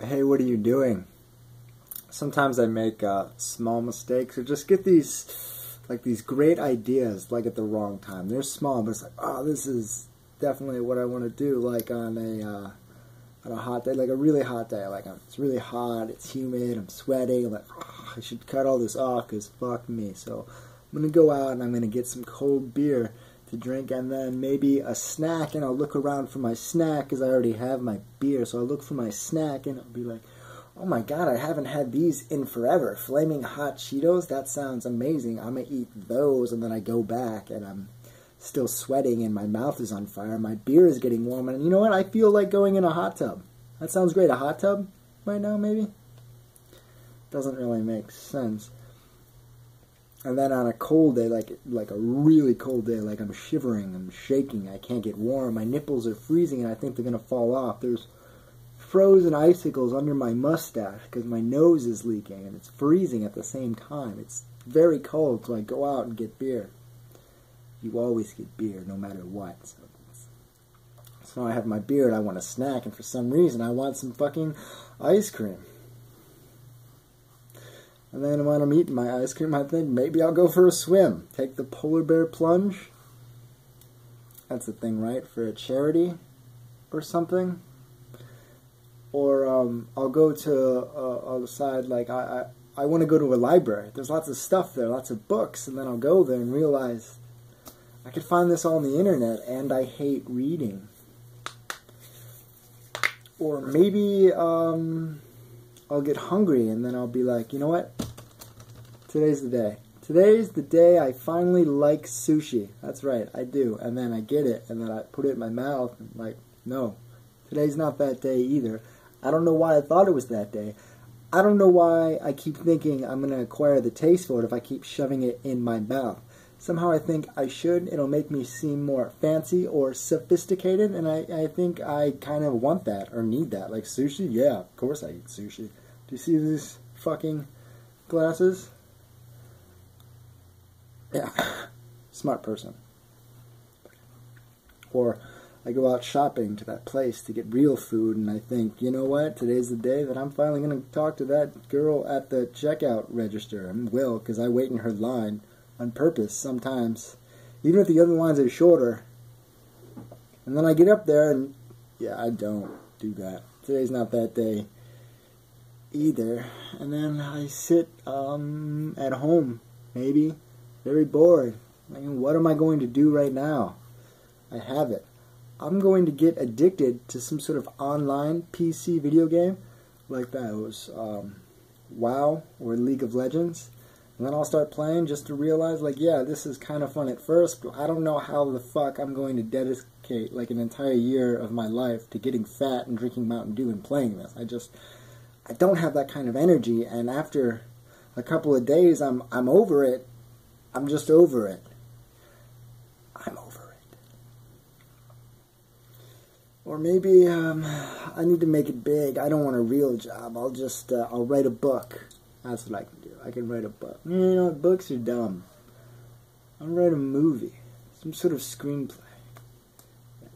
hey, what are you doing? Sometimes I make uh, small mistakes or just get these, like these great ideas, like at the wrong time. They're small, but it's like, oh, this is definitely what I want to do. Like on a uh, on a hot day, like a really hot day. Like it's really hot, it's humid, I'm sweating. Like, oh, I should cut all this off because fuck me. So I'm gonna go out and I'm gonna get some cold beer to drink and then maybe a snack and I'll look around for my snack because I already have my beer. So I'll look for my snack and I'll be like, oh my god, I haven't had these in forever. Flaming hot Cheetos, that sounds amazing. I'm gonna eat those and then I go back and I'm still sweating and my mouth is on fire. My beer is getting warm and you know what? I feel like going in a hot tub. That sounds great. A hot tub right now, maybe? Doesn't really make sense. And then on a cold day, like like a really cold day, like I'm shivering, I'm shaking, I can't get warm, my nipples are freezing, and I think they're gonna fall off. There's frozen icicles under my mustache because my nose is leaking, and it's freezing at the same time. It's very cold, so I go out and get beer. You always get beer, no matter what. So, so now I have my beer, and I want a snack, and for some reason, I want some fucking ice cream. And then when I'm eating my ice cream, I think maybe I'll go for a swim. Take the polar bear plunge. That's the thing, right? For a charity or something. Or um, I'll go to uh, a side, like, I, I, I want to go to a library. There's lots of stuff there, lots of books. And then I'll go there and realize I could find this all on the internet, and I hate reading. Or maybe um, I'll get hungry and then I'll be like, you know what? Today's the day. Today's the day I finally like sushi. That's right, I do. And then I get it and then I put it in my mouth and like, no. Today's not that day either. I don't know why I thought it was that day. I don't know why I keep thinking I'm going to acquire the taste for it if I keep shoving it in my mouth. Somehow I think I should. It'll make me seem more fancy or sophisticated, and I, I think I kind of want that or need that. Like sushi? Yeah, of course I eat sushi. Do you see these fucking glasses? Yeah, smart person. Or I go out shopping to that place to get real food, and I think, you know what? Today's the day that I'm finally going to talk to that girl at the checkout register. I will, because I wait in her line on purpose sometimes, even if the other lines are shorter. And then I get up there, and yeah, I don't do that. Today's not that day either. And then I sit um, at home, maybe, very bored. I mean, what am I going to do right now? I have it. I'm going to get addicted to some sort of online PC video game like was um, WoW or League of Legends. And then I'll start playing just to realize, like, yeah, this is kind of fun at first, but I don't know how the fuck I'm going to dedicate, like, an entire year of my life to getting fat and drinking Mountain Dew and playing this. I just, I don't have that kind of energy, and after a couple of days, I'm, I'm over it. I'm just over it. I'm over it. Or maybe um, I need to make it big. I don't want a real job. I'll just, uh, I'll write a book. That's what I can do. I can write a book. You know, books are dumb. I'll write a movie. Some sort of screenplay.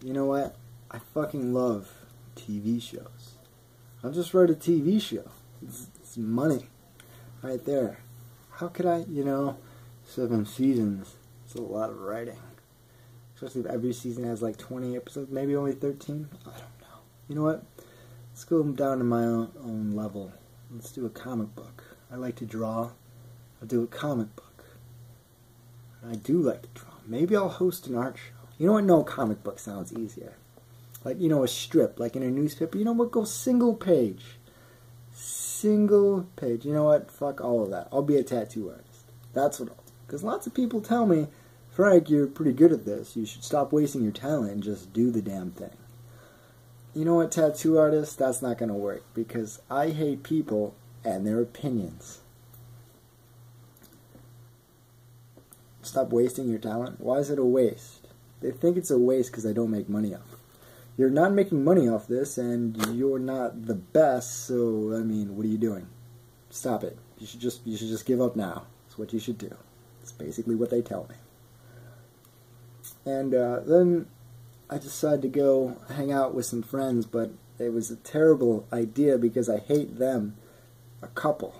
You know what? I fucking love TV shows. I'll just wrote a TV show. It's, it's money. Right there. How could I, you know, seven seasons. It's a lot of writing. Especially if every season has like 20 episodes, maybe only 13. I don't know. You know what? Let's go down to my own, own level. Let's do a comic book. I like to draw. I'll do a comic book. I do like to draw. Maybe I'll host an art show. You know what? No, comic book sounds easier. Like, you know, a strip, like in a newspaper. You know what? Go single page. Single page. You know what? Fuck all of that. I'll be a tattoo artist. That's what I'll do. Because lots of people tell me, Frank, you're pretty good at this. You should stop wasting your talent and just do the damn thing. You know what, tattoo artist? That's not going to work. Because I hate people and their opinions. Stop wasting your talent. Why is it a waste? They think it's a waste because I don't make money off. You're not making money off this, and you're not the best. So I mean, what are you doing? Stop it. You should just you should just give up now. That's what you should do. It's basically what they tell me. And uh, then I decided to go hang out with some friends, but it was a terrible idea because I hate them. A couple.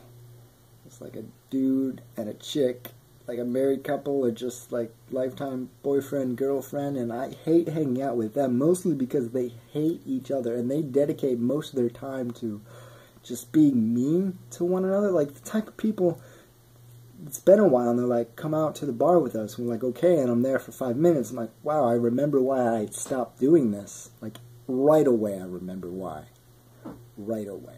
It's like a dude and a chick, like a married couple or just like lifetime boyfriend, girlfriend, and I hate hanging out with them mostly because they hate each other and they dedicate most of their time to just being mean to one another. Like the type of people it's been a while and they're like, come out to the bar with us. And we're like, okay. And I'm there for five minutes. I'm like, wow, I remember why I stopped doing this. Like, right away, I remember why. Right away.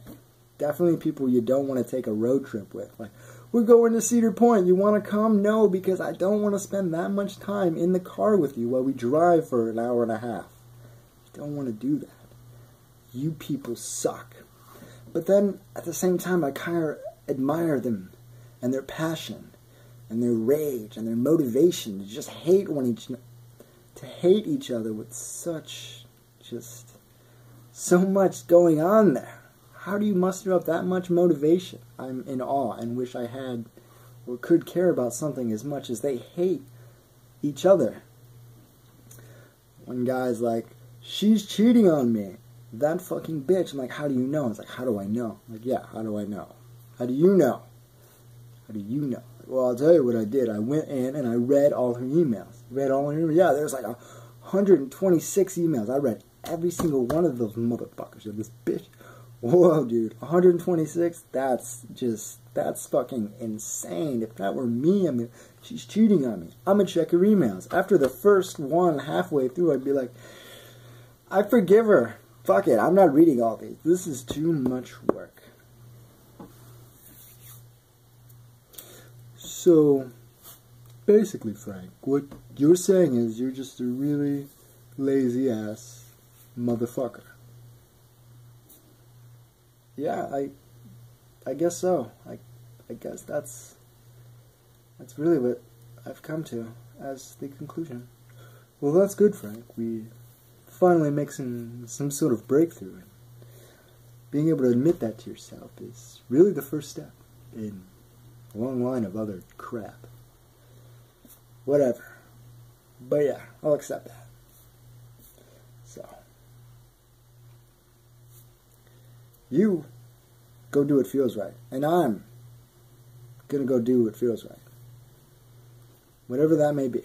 Definitely people you don't want to take a road trip with. Like, we're going to Cedar Point. You want to come? No, because I don't want to spend that much time in the car with you while we drive for an hour and a half. I don't want to do that. You people suck. But then, at the same time, I kind of admire them and their passion and their rage and their motivation to just hate one each to hate each other with such just so much going on there. How do you muster up that much motivation? I'm in awe and wish I had or could care about something as much as they hate each other. One guy's like, she's cheating on me. That fucking bitch. I'm like, how do you know? It's like, how do I know? I'm like, yeah, how do I know? How do you know? How do you know? Well, I'll tell you what I did. I went in and I read all her emails. Read all her emails. Yeah, there's like 126 emails. I read every single one of those motherfuckers. of this bitch. Whoa, dude. 126? That's just, that's fucking insane. If that were me, I mean, she's cheating on me. I'm gonna check her emails. After the first one, halfway through, I'd be like, I forgive her. Fuck it. I'm not reading all these. This is too much work. So, basically, Frank, what you're saying is you're just a really lazy ass motherfucker. Yeah, I, I guess so. I, I guess that's, that's really what I've come to as the conclusion. Well, that's good, Frank. We finally make some some sort of breakthrough. Being able to admit that to yourself is really the first step in a long line of other crap. Whatever. But yeah, I'll accept that. So. You go do what feels right. And I'm going to go do what feels right. Whatever that may be.